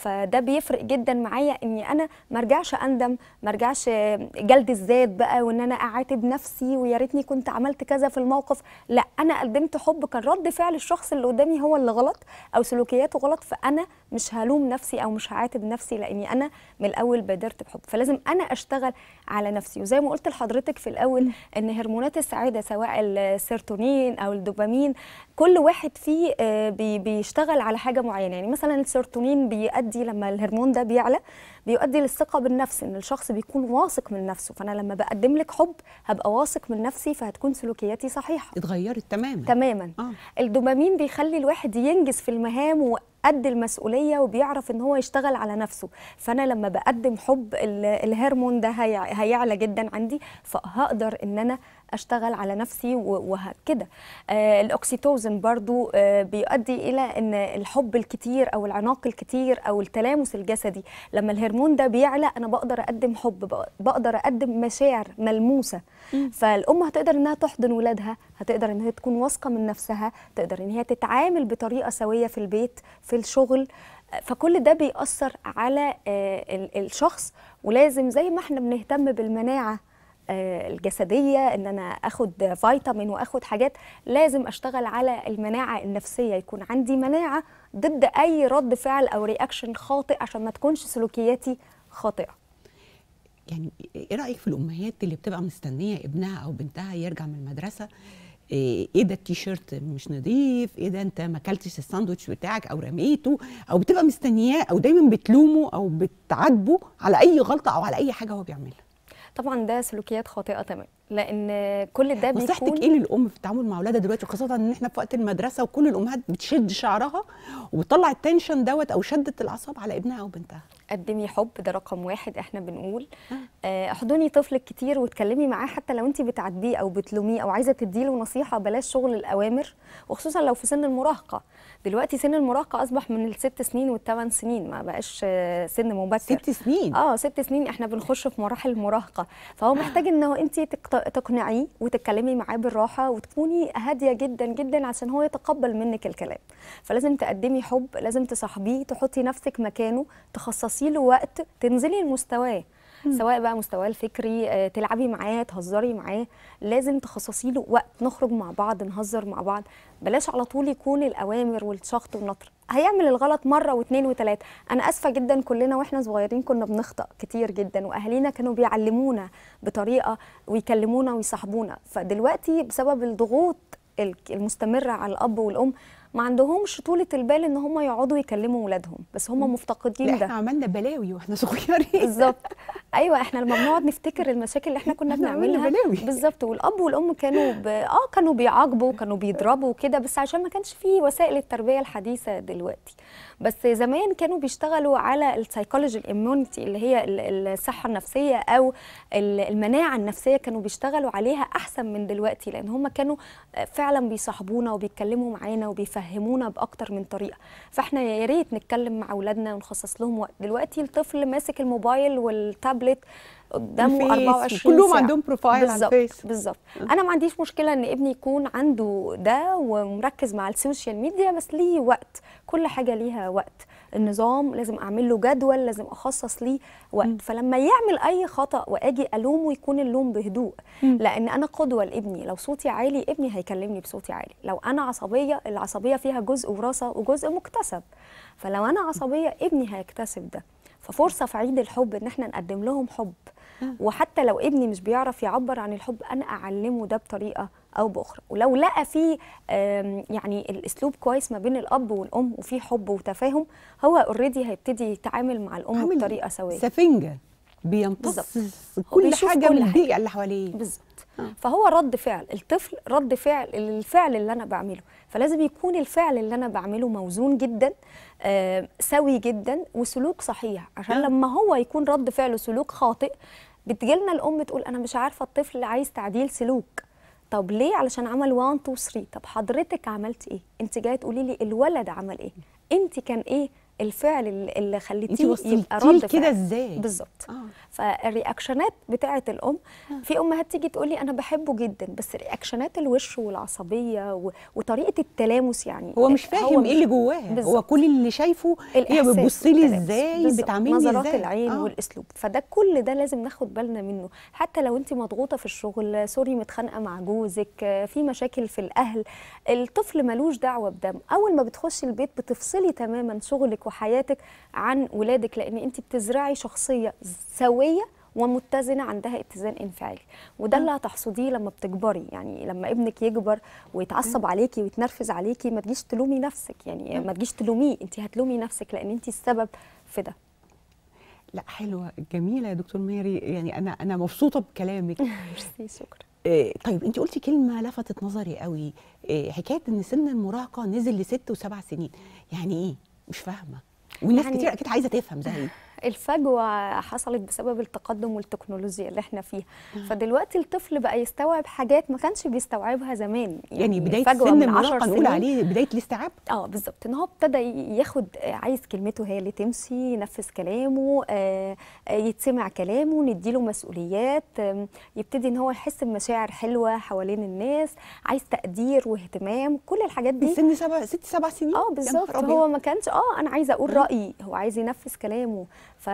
فده بيفرق جدا معايا إني أنا ما أرجعش أندم ما أرجعش جلد الذات بقى وإن أنا أعاتب نفسي ويا ريتني كنت عملت كذا في الموقف. لا أنا قدمت حب كان رد فعل الشخص اللي قدامي هو اللي غلط أو سلوكياته غلط فأنا مش هلوم نفسي أو مش هعاتب نفسي لأني أنا من الأول بادرت بحب. فلازم أنا أشتغل على نفسي. وزي ما قلت لحضرتك في الأول إن هرمونات السعادة سواء السيروتونين أو الدوبامين كل واحد فيه آه، بي- بيشتغل على حاجة معينة. يعني مثلا السيروتونين بيؤدي لما الهرمون ده بيعلى بيؤدي للثقة بالنفس إن الشخص بيكون واثق من نفسه. فأنا لما بقدم لك حب هبقى واثق من نفسي فهتكون سلوكياتي صحيحة. اتغيرت تماما. تماما. آه. الدوبامين بيخلي الواحد ينجز في المهام وقد المسؤولية وبيعرف إن هو يشتغل على نفسه. فأنا لما بقدم حب ال- الهرمون ده هي- هيعلى جدا عندي فهقدر إن أنا أشتغل على نفسي وهكذا. آه الاكسيتوزن برضو آه بيؤدي إلى إن الحب الكتير أو العناق الكتير أو التلامس الجسدي. لما الهرمون ده بيعلى أنا بقدر أقدم حب بق- بقدر أقدم مشاعر ملموسة. فالأم هتقدر إنها تحضن ولادها هتقدر ان هي تكون واثقة من نفسها تقدر إن هي تتعامل بطريقة سوية في البيت في الشغل. فكل ده بيأثر على آه، ال- الشخص. ولازم زي ما إحنا بنهتم بالمناعة الجسدية إن أنا آخد فيتامين وآخد حاجات لازم أشتغل على المناعة النفسية. يكون عندي مناعة ضد أي رد فعل أو reaction خاطئ عشان ما تكونش سلوكياتي خاطئة. يعني إيه رأيك في الأمهات اللي بتبقى مستنية ابنها أو بنتها يرجع من المدرسة؟ إيه إيه ده التيشيرت مش نظيف إيه ده أنت ما أكلتش الساندوتش بتاعك أو رميته؟ أو بتبقى مستنياه أو دايما بتلومه أو بتعاتبه على أي غلطة أو على أي حاجة هو بيعملها. طبعا ده سلوكيات خاطئة تمام لأن كل ده نصيحتك بيكون إيه للأم في التعامل مع أولادها دلوقتي خاصة إن إحنا في وقت المدرسة وكل الأمهات بتشد شعرها وبتطلع التنشن دوت أو شده الأعصاب على ابنها أو بنتها؟ قدمي حب ده رقم واحد إحنا بنقول. آه، احضني طفلك كتير واتكلمي معاه حتى لو انت بتعديه أو بتلوميه أو عايزة تديله نصيحة بلاش شغل الأوامر وخصوصا لو في سن المراهقة. دلوقتي سن المراهقة أصبح من الست سنين والثمان سنين ما بقاش آه، سن مبكر ست سنين؟ آه ست سنين إحنا بنخش في مراحل المراهقه فهو محتاج ان هو انت تقنعيه وتتكلمي معاه بالراحة وتكوني هادية جدا جدا عشان هو يتقبل منك الكلام. فلازم تقدمي حب لازم تصاحبيه تحطي نفسك مكانه تخصصي له وقت تنزلي لمستواه سواء بقى مستواه الفكري آه، تلعبي معاه تهزري معاه لازم تخصصي له وقت نخرج مع بعض نهزر مع بعض. بلاش على طول يكون الأوامر والشخط والنطر. هيعمل الغلط مرة واثنين وثلاثه أنا آسفة جدا كلنا وإحنا صغيرين كنا بنخطأ كتير جدا وأهالينا كانوا بيعلمونا بطريقة ويكلمونا ويصاحبونا. فدلوقتي بسبب الضغوط ال- المستمرة على الأب والأم ما عندهمش طولة البال إن هم يقعدوا يكلموا ولادهم بس هم مفتقدين ده. إحنا عملنا بلاوي وإحنا صغيرين. بالظبط. أيوه إحنا لما بنقعد نفتكر المشاكل اللي إحنا كنا بنعملها. بالظبط. والأب والأم كانوا ب... آه كانوا بيعاقبوا كانوا بيضربوا كده بس عشان ما كانش فيه وسائل التربية الحديثة دلوقتي. بس زمان كانوا بيشتغلوا على ال psychology ال immunity اللي هي ال- الصحة النفسية أو ال- المناعة النفسية كانوا بيشتغلوا عليها أحسن من دلوقتي لأن هم كانوا فعلا بيصاحبونا وبيتكلموا معانا وبيفهمونا بأكتر من طريقة. فإحنا يا ريت نتكلم مع أولادنا ونخصص لهم وقت. دلوقتي الطفل ماسك الموبايل والتابلت قدامه الفيس، 24 وكلهم ساعة. عندهم profile على الفيس. بالظبط. أنا ما عنديش مشكلة إن ابني يكون عنده ده ومركز مع ال social media بس ليه وقت؟ كل حاجة ليها وقت. النظام لازم أعمل له جدول لازم أخصص ليه وقت. فلما يعمل أي خطأ وآجي ألومه يكون اللوم بهدوء. لأن أنا قدوة لابني. لو صوتي عالي ابني هيكلمني بصوتي عالي. لو أنا عصبية العصبية فيها جزء وراثة وجزء مكتسب. فلو أنا عصبية ابني هيكتسب ده. ففرصة في عيد الحب إن إحنا نقدم لهم حب. وحتى لو ابني مش بيعرف يعبر عن الحب أنا أعلمه ده بطريقة أو بأخرى. ولو لقى في يعني الأسلوب كويس ما بين الأب والأم وفي حب وتفاهم هو اوريدي هيبتدي يتعامل مع الأم بطريقة سوية. سفنجة بيمتص كل حاجة كل من. البيئه اللي حواليه. بالظبط. آه. فهو رد فعل. الطفل رد فعل الفعل اللي أنا بعمله. فلازم يكون الفعل اللي أنا بعمله موزون جدا آه سوي جدا وسلوك صحيح. عشان آه. لما هو يكون رد فعله سلوك خاطئ بتجيلنا الأم تقول أنا مش عارفة الطفل عايز تعديل سلوك. طب ليه؟ علشان عمل 1 2 3 طب حضرتك عملت إيه؟ أنت جاية تقولي لي الولد عمل إيه؟ أنت كان إيه؟ الفعل اللي خليتيه يبقى رد كده إزاي بالظبط آه. فالرياكشنات بتاعة الأم في امهات تيجي تقول لي أنا بحبه جدا بس رياكشنات الوش والعصبية و... وطريقة التلامس يعني هو مش فاهم إيه اللي جواها هو. كل اللي شايفه هي بتبص لي. إزاي. بتعاملني نظرات إزاي العين آه. والأسلوب فده كل ده لازم ناخد بالنا منه حتى لو انت مضغوطة في الشغل sorry متخانقة مع جوزك آه، في مشاكل في الأهل الطفل ملوش دعوة بده أول ما بتخشي البيت بتفصلي تماما شغلك وحياتك عن ولادك لأن أنت بتزرعي شخصية سوية ومتزنة عندها اتزان إنفعالي. وده اللي هتحصديه لما بتكبري يعني لما ابنك يكبر ويتعصب عليكي ويتنرفز عليكي ما تجيش تلومي نفسك يعني ما تجيش تلوميه أنت هتلومي نفسك لأن أنت السبب في ده. لا حلوة جميلة يا دكتور ماري. يعني أنا أنا مبسوطة بكلامك. ميرسي شكرا. إيه طيب أنت قلتي كلمة لفتت نظري قوي. إيه حكاية إن سن المراهقة نزل لست وسبع سنين. يعني إيه؟ مش فاهمة. والناس يعني- كتير أكيد عايزة تفهم زي الفجوة حصلت بسبب التقدم والتكنولوجيا اللي إحنا فيها. فدلوقتي الطفل بقى يستوعب حاجات ما كانش بيستوعبها زمان. يعني بداية الفجوة سن المراهقه نقول عليه بداية الاستيعاب؟ آه بالظبط. إن هو ابتدى ياخد عايز كلمته هي اللي تمشي ينفذ كلامه آه، آه، يتسمع كلامه نديله مسؤوليات يبتدي إن هو يحس بمشاعر حلوة حوالين الناس عايز تقدير واهتمام كل الحاجات دي. سن سبع ست سبع سنين؟ آه بالظبط. هو ما كانش آه أنا عايزة أقول رأيي هو عايز ينفذ كلامه. ف...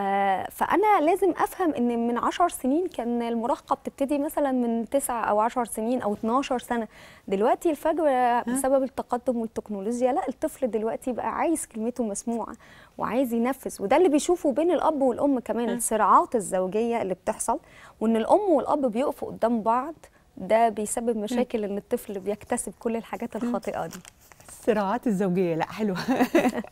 فأنا لازم أفهم إن من 10 سنين كان المراهقة بتبتدي مثلا من 9 أو 10 سنين أو 12 سنة. دلوقتي الفجوة بسبب التقدم والتكنولوجيا لا الطفل دلوقتي بقى عايز كلمته مسموعة وعايز ينفذ وده اللي بيشوفه بين الأب والأم كمان الصراعات الزوجية اللي بتحصل وإن الأم والأب بيقفوا قدام بعض ده بيسبب مشاكل إن الطفل بيكتسب كل الحاجات الخاطئة دي. الصراعات الزوجية. لا حلوة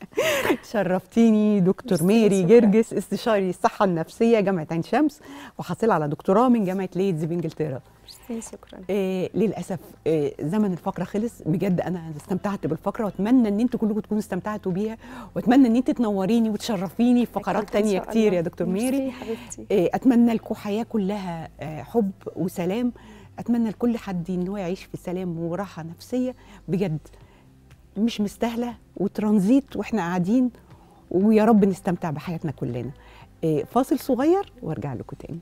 شرفتيني دكتور ميري. جرجس استشاري الصحة النفسية جامعة عين شمس وحاصلة على دكتوراه من جامعة ليدز بانجلترا شكرا. إيه للأسف إيه زمن الفقرة خلص. بجد أنا استمتعت بالفقرة وأتمنى إن أنتوا كلكم تكونوا استمتعتوا بيها وأتمنى إن انت تنوريني وتشرفيني في فقرات تانية كتير. يا دكتور ميري. حبيبتي. إيه أتمنى لكم حياة كلها آه، حب وسلام. أتمنى لكل حد إن هو يعيش في سلام وراحة نفسية. بجد مش مستاهلة وترانزيت وإحنا قاعدين ويا رب نستمتع بحياتنا كلنا. إيه فاصل صغير وارجع لكم تاني.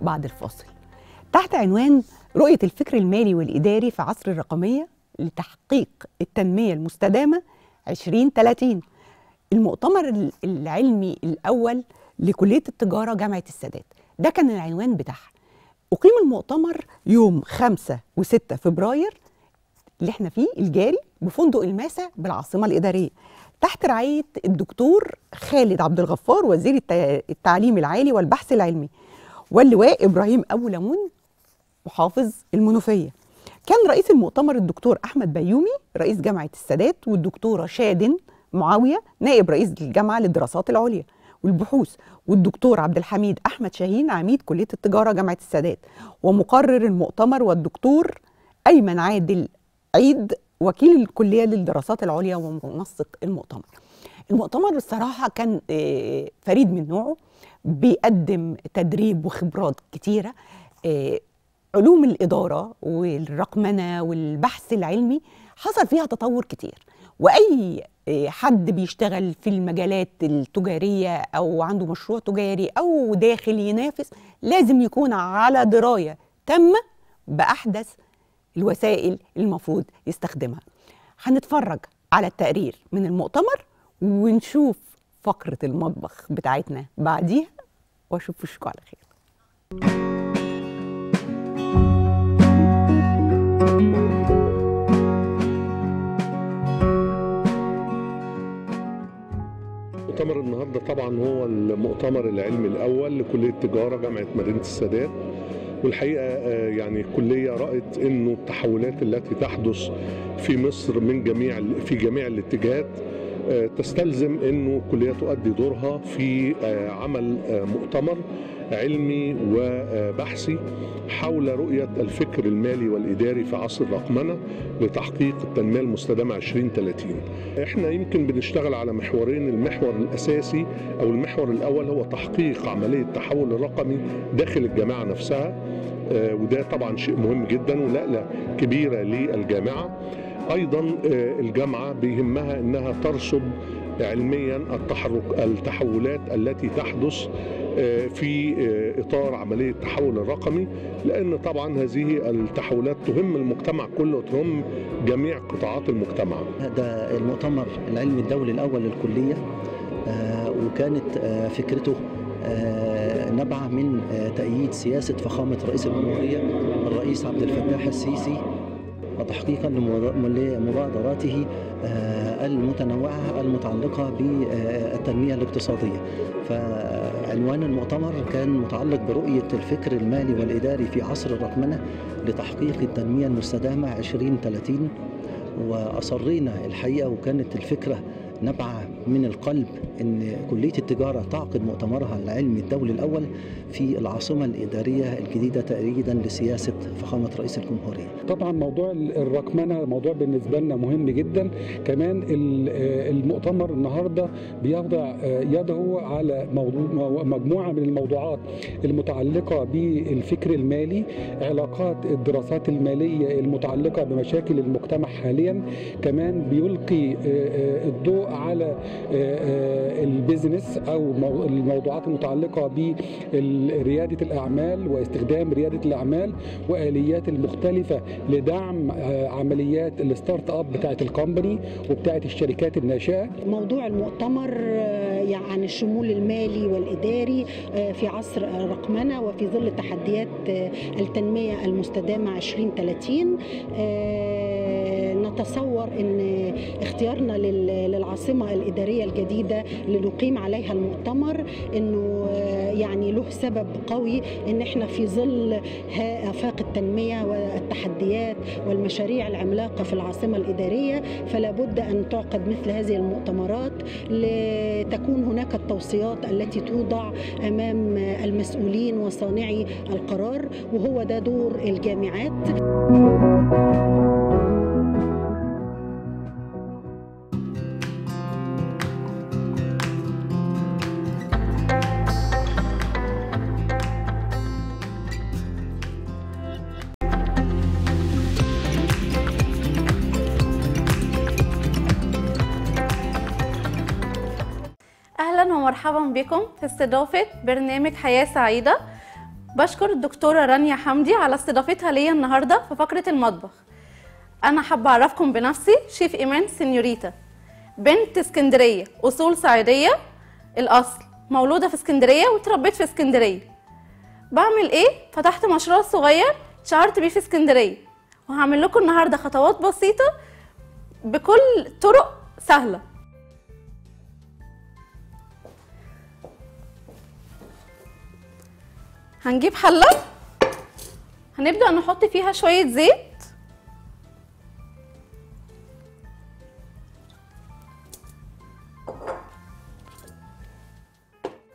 بعد الفاصل. تحت عنوان رؤية الفكر المالي والإداري في عصر الرقمية لتحقيق التنمية المستدامة 2030 المؤتمر ال- العلمي الأول لكلية التجارة جامعة السادات. ده كان العنوان بتاعها. أقيم المؤتمر يوم 5 و6 فبراير اللي إحنا فيه الجاري بفندق الماسة بالعاصمة الإدارية. تحت رعاية الدكتور خالد عبد الغفار وزير الت- التعليم العالي والبحث العلمي. واللواء إبراهيم أبو لمون محافظ المنوفية. كان رئيس المؤتمر الدكتور أحمد بيومي رئيس جامعة السادات والدكتورة شادن معاوية نائب رئيس الجامعة للدراسات العليا والبحوث والدكتور عبد الحميد أحمد شاهين عميد كلية التجارة جامعة السادات ومقرر المؤتمر والدكتور أيمن عادل عيد وكيل الكلية للدراسات العليا ومنسق المؤتمر. المؤتمر الصراحة كان آه، فريد من نوعه بيقدم تدريب وخبرات كتيرة آه، علوم الإدارة والرقمنة والبحث العلمي حصل فيها تطور كتير. وأي آه، حد بيشتغل في المجالات التجارية أو عنده مشروع تجاري أو داخل ينافس لازم يكون على دراية تامة بأحدث الوسائل المفروض يستخدمها. هنتفرج على التقرير من المؤتمر ونشوف فقرة المطبخ بتاعتنا بعديها. واشوف وشكم على خير. مؤتمر النهارده طبعا هو المؤتمر العلمي الأول لكلية التجاره جامعة مدينة السادات. والحقيقة آه، يعني الكلية رأت إنه التحولات التي تحدث في مصر من جميع في جميع الاتجاهات آه، تستلزم إنه الكلية تؤدي دورها في آه، عمل مؤتمر. علمي وبحثي حول رؤية الفكر المالي والإداري في عصر الرقمنة لتحقيق التنمية المستدامة 2030. إحنا يمكن بنشتغل على محورين المحور الأساسي أو المحور الأول هو تحقيق عملية التحول الرقمي داخل الجامعة نفسها آه، وده طبعا شيء مهم جدا ونقلة كبيرة للجامعة أيضا آه، الجامعة بيهمها إنها ترصد علميا التحرك التحولات التي تحدث آه، في آه، إطار عملية التحول الرقمي لأن طبعا هذه التحولات تهم المجتمع كله وتهم جميع قطاعات المجتمع. ده المؤتمر العلمي الدولي الأول للكلية آه، وكانت فكرته نبع من تأييد سياسة فخامة رئيس الجمهورية الرئيس عبد الفتاح السيسي وتحقيقا لمباد- لمبادراته آه، المتنوعة المتعلقة بالتنمية الاقتصادية. فعنوان المؤتمر كان متعلق برؤية الفكر المالي والإداري في عصر الرقمنة لتحقيق التنمية المستدامة 2030 وأصرينا الحقيقة وكانت الفكرة نبع من القلب إن كلية التجارة تعقد مؤتمرها العلمي الدولي الأول في العاصمة الإدارية الجديدة تأييدا لسياسة فخامة رئيس الجمهورية. طبعا موضوع الرقمنة موضوع بالنسبة لنا مهم جدا كمان ال- المؤتمر النهارده بيضع يده على مجموعة من الموضوعات المتعلقة بالفكر المالي علاقات الدراسات المالية المتعلقة بمشاكل المجتمع حاليا كمان بيلقي آه، آه، الضوء على ال business أو مو- الموضوعات المتعلقة برياده الأعمال واستخدام ريادة الأعمال وآليات المختلفة لدعم آه، عمليات ال startup بتاعت ال company وبتاعت الشركات الناشئة. موضوع المؤتمر آه، يعني عن الشمول المالي والإداري آه، في عصر الرقمنة وفي ظل تحديات آه، التنمية المستدامة 2030 نتصور أن اختيارنا لل- للعاصمة الإدارية الجديدة لنقيم عليها المؤتمر أنه آه، يعني له سبب قوي أن إحنا في ظل آفاق التنمية والتحديات والمشاريع العملاقة في العاصمة الإدارية فلا بد أن تعقد مثل هذه المؤتمرات لتكون هناك التوصيات التي توضع أمام المسؤولين وصانعي القرار وهو ده دور الجامعات. بكم في استضافة برنامج حياة سعيدة. بشكر الدكتورة رانيا حمدي على استضافتها ليا النهارده في فقرة المطبخ. أنا حابة أعرفكم بنفسي شيف إيمان سينيوريتا. بنت اسكندرية أصول صعيديه الأصل. مولودة في اسكندرية وتربيت في اسكندرية. بعمل إيه؟ فتحت مشروع صغير شهرت بيه في اسكندرية. وهعمل لكم النهارده خطوات بسيطة بكل طرق سهلة. هنجيب حلة؟ هنبدأ نحط فيها شوية زيت.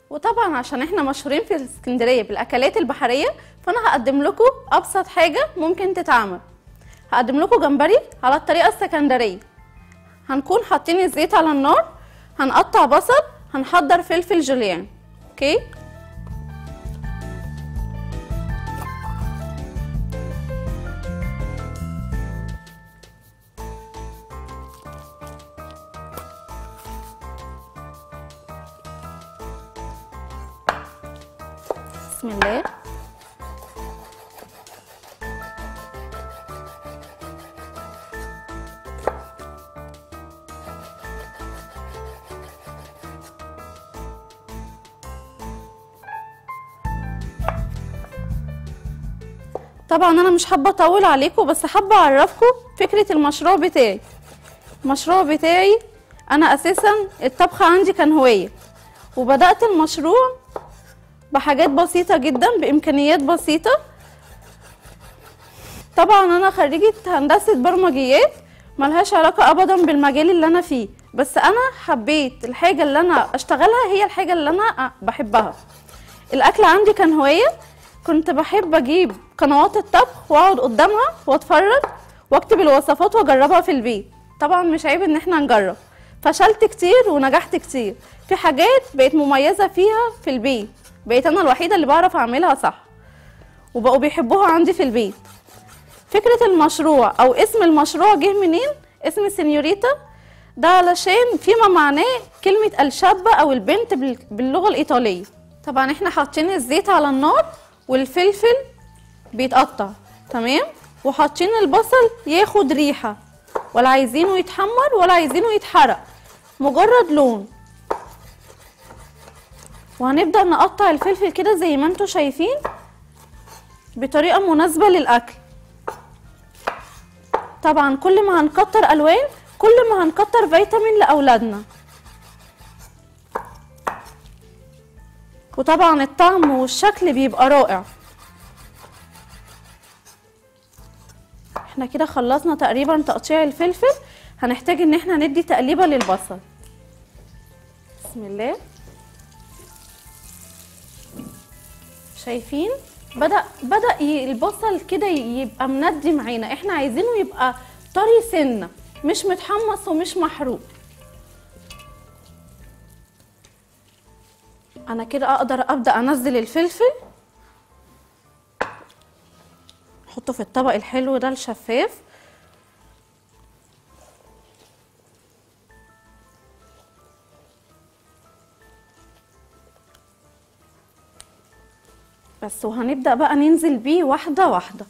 وطبعا عشان إحنا مشهورين في اسكندرية بالأكلات البحرية فأنا هقدم لكم أبسط حاجة ممكن تتعمل. هقدم لكم جمبري على الطريقة السكندرية. هنكون حاطين الزيت على النار هنقطع بصل هنحضر فلفل جوليان. أوكي؟ طبعا أنا مش حابة أطول عليكم بس حابة أعرفكم فكرة المشروع بتاعي. المشروع بتاعي أنا أساسا الطبخ عندي كان هواية وبدأت المشروع بحاجات بسيطة جدا بإمكانيات بسيطة. طبعا أنا خريجة هندسة برمجيات ملهاش علاقة ابدا بالمجال اللي أنا فيه بس أنا حبيت الحاجة اللي أنا أشتغلها هي الحاجة اللي أنا بحبها. الأكل عندي كان هواية كنت بحب أجيب قنوات الطبخ وأقعد قدامها وأتفرج وأكتب الوصفات وأجربها في البيت. طبعا مش عيب إن إحنا نجرب. فشلت كتير ونجحت كتير. في حاجات بقيت مميزة فيها في البيت. بقيت أنا الوحيدة اللي بعرف أعملها صح. وبقوا بيحبوها عندي في البيت. فكرة المشروع أو اسم المشروع جه منين؟ اسم سينيوريتا. ده علشان فيما معناه كلمة الشابة أو البنت بال- باللغة الإيطالية. طبعا إحنا حاطين الزيت على النار والفلفل بيتقطع تمام؟ وحاطين البصل ياخد ريحة ولا عايزينه يتحمر ولا عايزينه يتحرق. مجرد لون. وهنبدأ نقطع الفلفل كده زي ما أنتوا شايفين بطريقة مناسبة للأكل. طبعا كل ما هنكتر ألوان كل ما هنكتر فيتامين لأولادنا. وطبعا الطعم والشكل بيبقى رائع. إحنا كده خلصنا تقريبا تقطيع الفلفل. هنحتاج إن إحنا ندي تقليبه للبصل. بسم الله. شايفين؟ بدأ بدأ البصل كده يبقى مندي معانا. إحنا عايزينه يبقى طري سنة مش متحمص ومش محروق. أنا كده أقدر أبدأ أنزل الفلفل. أحطه في الطبق الحلو ده الشفاف. بس وهنبدأ بقى ننزل بيه واحدة واحدة.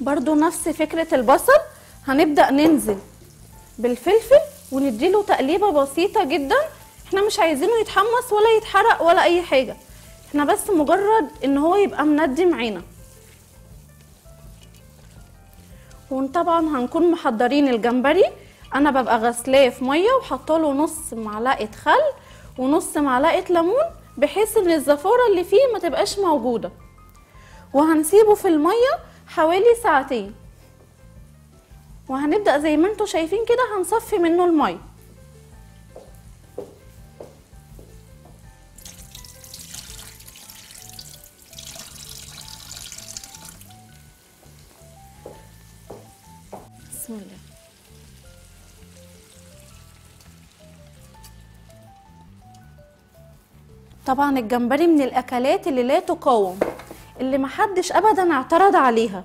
برضو نفس فكرة البصل. هنبدأ ننزل بالفلفل ونديله تقليبة بسيطة جدا. إحنا مش عايزينه يتحمص ولا يتحرق ولا أي حاجة. إحنا بس مجرد إن هو يبقى مندي معانا وطبعا هنكون محضرين الجمبري. أنا ببقى غسلاه في مية وحاطه نص معلقة خل ونص معلقة ليمون بحيث إن الزفارة اللي فيه ما تبقاش موجودة. وهنسيبه في المية حوالي ساعتين. وهنبدأ زي ما أنتم شايفين كده هنصفي منه الميه بسم الله. طبعا الجمبري من الأكلات اللي لا تقاوم اللي محدش ابدا اعترض عليها.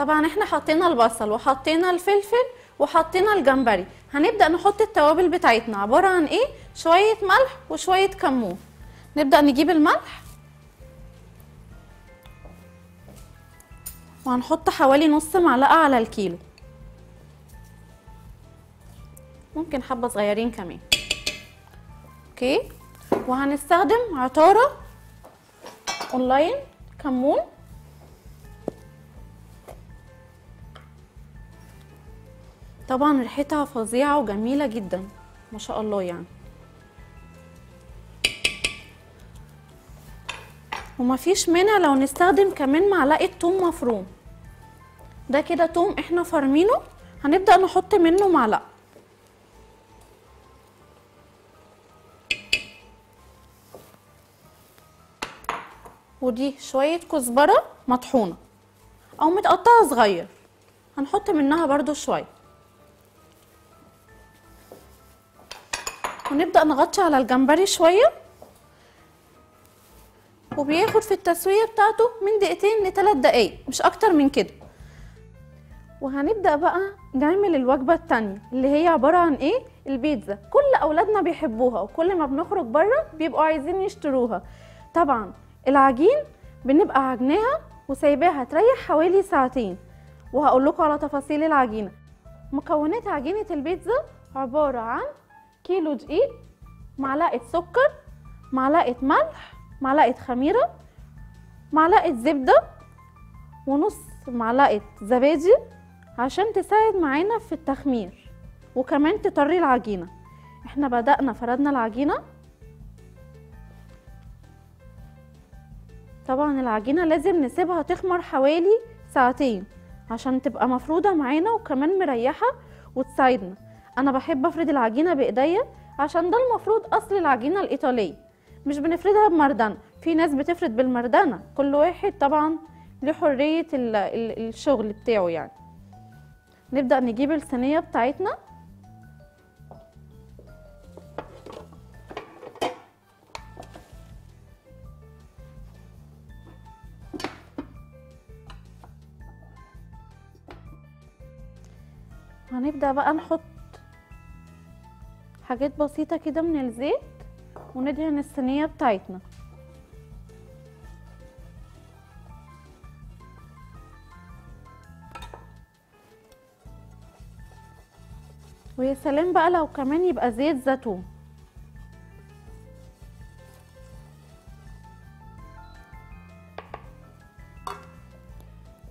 طبعا إحنا حطينا البصل وحطينا الفلفل وحطينا الجمبري. هنبدأ نحط التوابل بتاعتنا. عبارة عن إيه؟ شوية ملح وشوية كمون. نبدأ نجيب الملح. وهنحط حوالي نص معلقة على الكيلو. ممكن حبة صغيرين كمان. okay؟ وهنستخدم عطارة اونلاين كمون. طبعا ريحتها فظيعة وجميلة جدا ما شاء الله يعني. ومفيش مانع لو نستخدم كمان معلقة توم مفروم. ده كده توم إحنا فرمينه هنبدأ نحط منه معلقة. ودي شوية كزبرة مطحونة أو متقطعة صغير هنحط منها برضو شوية. ونبدأ نغطي على الجمبري شوية. وبياخد في التسوية بتاعته من دقيقتين لثلاث دقايق مش أكتر من كده. وهنبدأ بقى نعمل الوجبة التانية اللي هي عبارة عن إيه؟ البيتزا. كل أولادنا بيحبوها وكل ما بنخرج بره بيبقوا عايزين يشتروها. طبعا العجين بنبقى عجناها وسايباها تريح حوالي ساعتين. وهقول لكم على تفاصيل العجينة. مكونات عجينة البيتزا عبارة عن كيلو دقيق معلقة سكر معلقة ملح معلقة خميرة معلقة زبدة ونص معلقة زبادي عشان تساعد معانا في التخمير وكمان تطري العجينة. إحنا بدأنا فردنا العجينة. طبعا العجينة لازم نسيبها تخمر حوالي ساعتين عشان تبقى مفرودة معانا وكمان مريحة وتساعدنا. أنا بحب أفرد العجينة بإيديا عشان ده المفروض أصل العجينة الإيطالية مش بنفردها بمردنه في ناس بتفرد بالمردنه كل واحد طبعا له حرية ال- ال- الشغل بتاعه يعني. نبدأ نجيب الصينية بتاعتنا. هنبدأ بقى نحط حاجات بسيطة كده من الزيت وندهن الصينية بتاعتنا. ويا سلام بقى لو كمان يبقى زيت زيتون.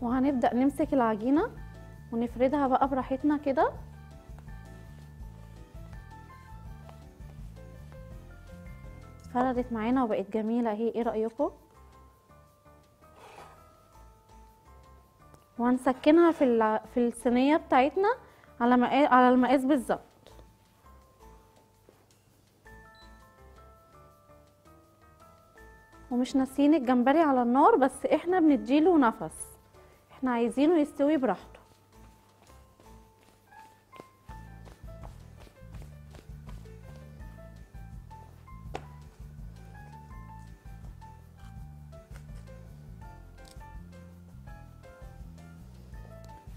وهنبدأ نمسك العجينة ونفردها بقى براحتنا كده. فردت معانا وبقت جميلة اهي إيه رأيكم؟ وهنسكنها في في الصينية بتاعتنا على على المقاس بالظبط. ومش ناسيين الجمبري على النار بس إحنا بنديله نفس. إحنا عايزينه يستوي براحته.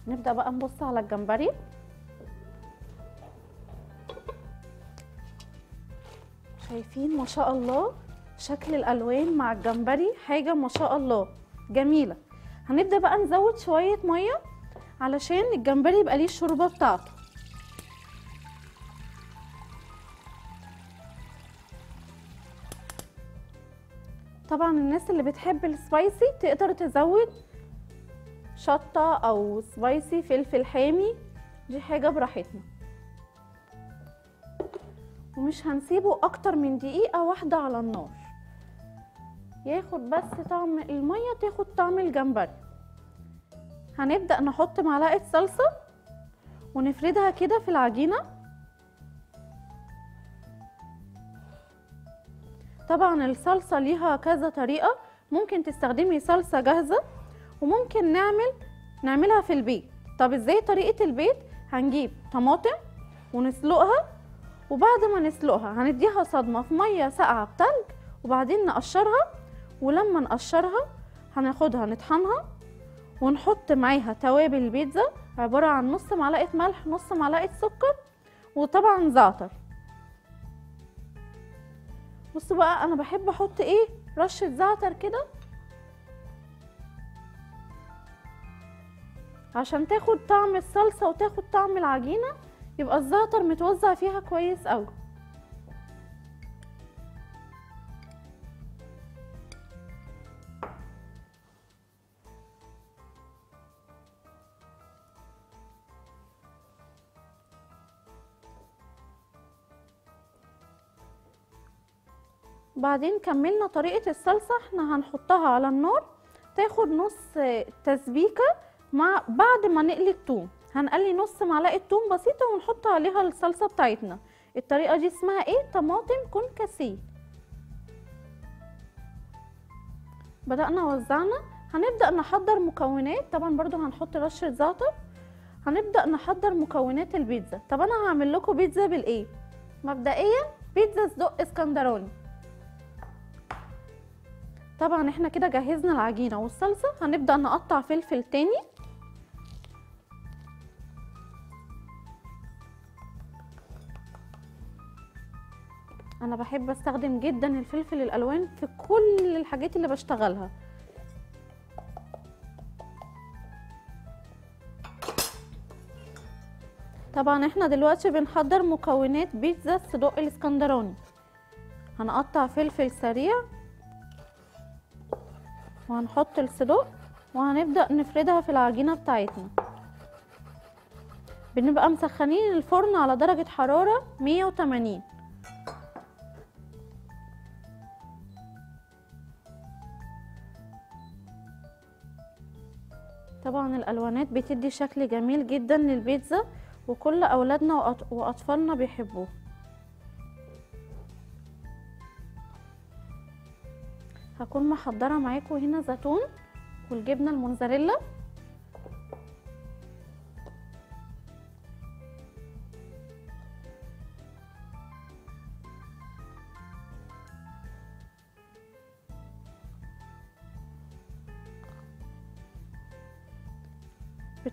نبدأ بقى نبص على الجمبري. شايفين ما شاء الله شكل الألوان مع الجمبري؟ حاجة ما شاء الله. جميلة. هنبدأ بقى نزود شوية مية علشان الجمبري يبقى ليه الشوربة بتاعته. طبعا الناس اللي بتحب السبايسي تقدر تزود شطة أو سبايسي فلفل حامي دي حاجة براحتنا. ومش هنسيبه أكتر من دقيقة واحدة على النار. ياخد بس طعم المية تاخد طعم الجمبري. هنبدأ نحط معلقة صلصة ونفردها كده في العجينة. طبعا الصلصة ليها كذا طريقة. ممكن تستخدمي صلصة جاهزة. وممكن نعمل نعملها في البيت. طب إزاي طريقة البيت؟ هنجيب طماطم ونسلقها وبعد ما نسلقها هنديها صدمة في مية ساقعة بتلج وبعدين نقشرها. ولما نقشرها هناخدها نطحنها ونحط معاها توابل البيتزا عبارة عن نص معلقة ملح نص معلقة سكر وطبعا زعتر. بصوا بقى أنا بحب أحط إيه؟ رشة زعتر كده عشان تاخد طعم الصلصة وتاخد طعم العجينة يبقى الزعتر متوزع فيها كويس قوي بعدين كملنا طريقة الصلصة إحنا هنحطها على النار تاخد نص تسبيكة مع بعد ما نقلي التوم. هنقلي نص معلقة توم بسيطة ونحط عليها الصلصة بتاعتنا. الطريقة دي اسمها إيه؟ طماطم كونكاسيه بدأنا وزعنا. هنبدأ نحضر مكونات. طبعا برضو هنحط رشة زعتر. هنبدأ نحضر مكونات البيتزا. طب أنا هعمل لكم بيتزا بالإيه؟ مبدئيا بيتزا صدق إسكندراني. طبعا إحنا كده جهزنا العجينة والصلصة. هنبدأ نقطع فلفل تاني. أنا بحب أستخدم جدا الفلفل الألوان في كل الحاجات اللي بشتغلها. طبعا إحنا دلوقتي بنحضر مكونات بيتزا الصدق الإسكندراني. هنقطع فلفل سريع وهنحط الصدوق وهنبدأ نفردها في العجينة بتاعتنا. بنبقى مسخنين الفرن على درجة حرارة 180 طبعا الألوانات بتدي شكل جميل جدا للبيتزا وكل أولادنا وأط- وأطفالنا بيحبوه. هكون محضرة معاكم هنا زيتون والجبنة الموزاريلا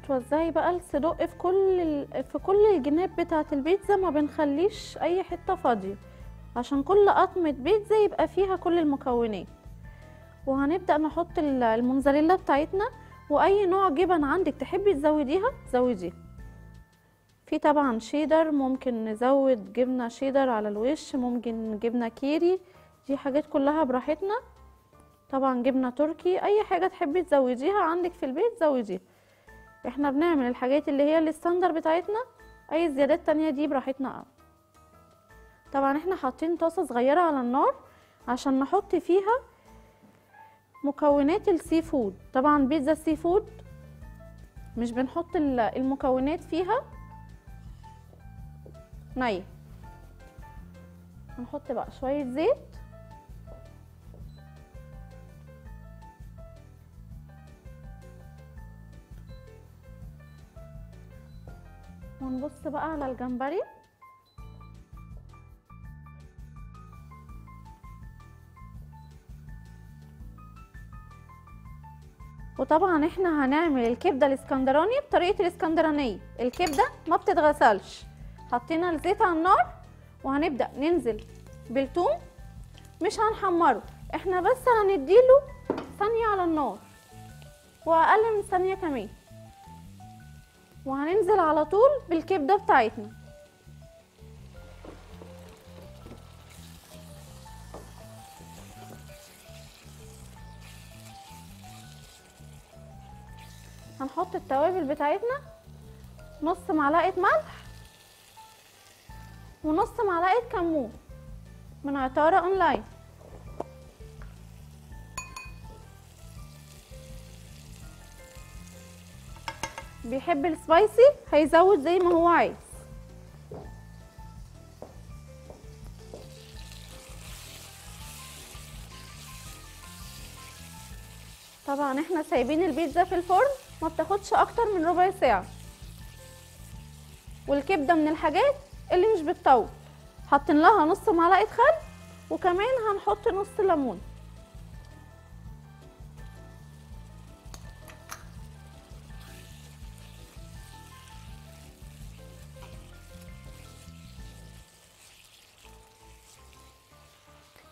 بتوزعي بقى الصدق في كل. في كل الجناب بتاعة البيتزا ما بنخليش أي حتة فاضية. عشان كل قطمة بيتزا يبقى فيها كل المكونات. وهنبدأ نحط ال- الموزاريلا بتاعتنا وأي نوع جبن عندك تحبي تزوديها زوديها في طبعا شيدر ممكن نزود جبنة شيدر على الوش ممكن جبنة كيري. دي حاجات كلها براحتنا. طبعا جبنة تركي أي حاجة تحبي تزوديها عندك في البيت زوديها. إحنا بنعمل الحاجات اللي هي ال standard بتاعتنا أي زيادات تانية دي براحتنا. قوي طبعا إحنا حاطين طاسة صغيرة على النار عشان نحط فيها مكونات ال seafood طبعا بيتزا ال seafood مش بنحط ال- المكونات فيها نية هنحط بقى شوية زيت. ونبص بقى على الجمبري. وطبعا إحنا هنعمل الكبدة الإسكندراني بطريقة الإسكندرانية. الكبدة ما بتتغسلش. حطينا الزيت على النار وهنبدأ ننزل بالثوم. مش هنحمره. إحنا بس هنديله ثانية على النار. وأقل من ثانية كمان. وهننزل على طول بالكبده بتاعتنا. هنحط التوابل بتاعتنا نص معلقة ملح ونص معلقة كمون من عطارة أونلاين. بيحب السبايسي هيزود زي ما هو عايز. طبعا إحنا سايبين البيتزا في الفرن ما بتاخدش أكتر من ربع ساعة. والكبدة من الحاجات اللي مش بتطول. حاطين لها نص معلقة خل وكمان هنحط نص ليمون.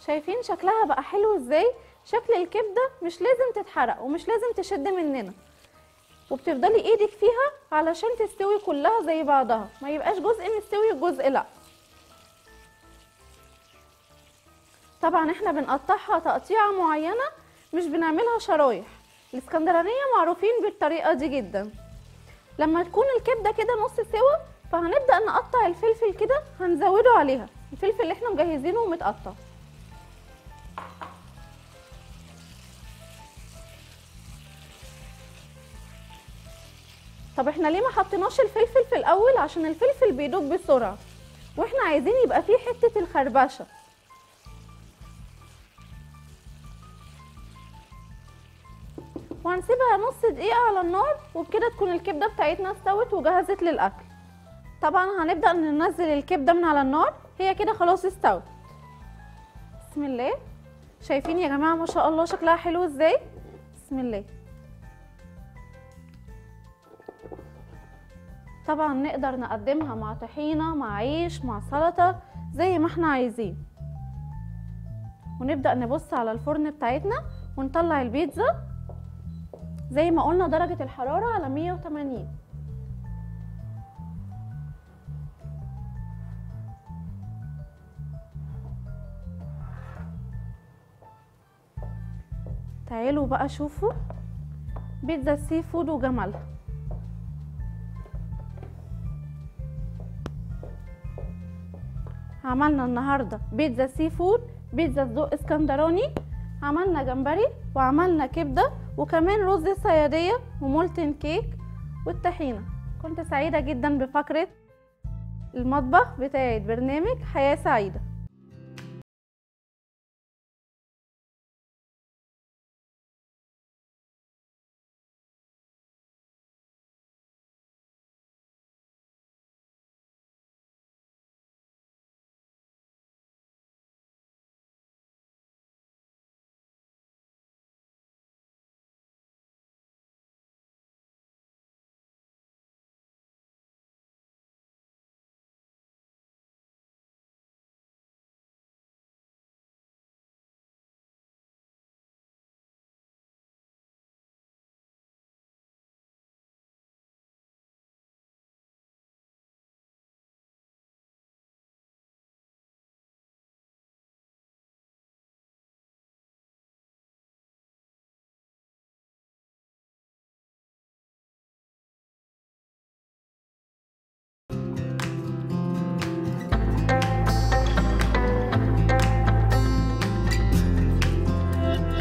شايفين شكلها بقى حلو إزاي؟ شكل الكبده مش لازم تتحرق ومش لازم تشد مننا. وبتفضلي إيدك فيها علشان تستوي كلها زي بعضها. ما يبقاش جزء مستوي وجزء لا. طبعا إحنا بنقطعها تقطيعة معينة مش بنعملها شرايح. الاسكندرانية معروفين بالطريقة دي جدا. لما تكون الكبده كده نص سوا فهنبدأ نقطع الفلفل كده هنزوده عليها. الفلفل اللي إحنا مجهزينه ومتقطع طب إحنا ليه ما حطيناش الفلفل في الأول عشان الفلفل بيدوب بسرعة؟ وإحنا عايزين يبقى فيه حتة الخربشة. وهنسيبها نص دقيقة على النار وبكده تكون الكبدة بتاعتنا استوت وجهزت للأكل. طبعا هنبدأ ننزل الكبدة من على النار هي كده خلاص استوت. بسم الله. شايفين يا جماعة ما شاء الله شكلها حلو إزاي؟ بسم الله. طبعا نقدر نقدمها مع طحينة مع عيش مع سلطة زي ما إحنا عايزين. ونبدأ نبص على الفرن بتاعتنا ونطلع البيتزا. زي ما قلنا درجة الحرارة على 180 تعالوا بقى شوفوا. بيتزا seafood وجمالها عملنا النهارده بيتزا seafood بيتزا سجوق اسكندراني عملنا جمبري وعملنا كبدة وكمان رز صيادية و molten cake والطحينة. كنت سعيدة جدا بفقرة المطبخ بتاعت برنامج حياة سعيدة.